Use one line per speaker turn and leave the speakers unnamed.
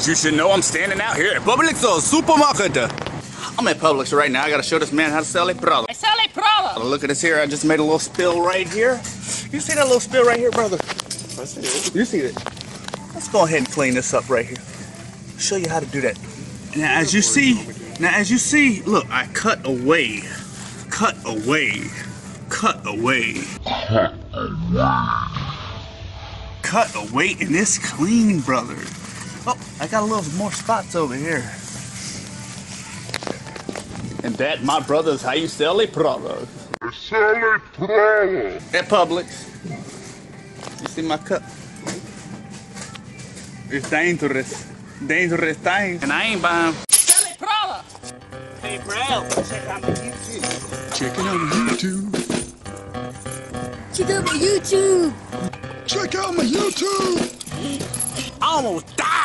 As you should know, I'm standing out here at Publix supermarket. I'm at Publix right now. I gotta show this man how to sell a product.
I sell a product.
Look at this here. I just made a little spill right here. You see that little spill right here, brother? I see it. You see it? Let's go ahead and clean this up right here. Show you how to do that. Now, as you see, now as you see, look, I cut away, cut away, cut away, cut away, and it's clean, brother. Oh, I got a little more spots over here. And that, my brother, is how you sell a product.
Sell a product.
At Publix. You see my cup? It's dangerous. Dangerous thing. And I ain't buying.
Sell a product. Hey, bro, check out my YouTube.
Check it out on YouTube.
Check out my YouTube.
Check out my YouTube.
I almost died.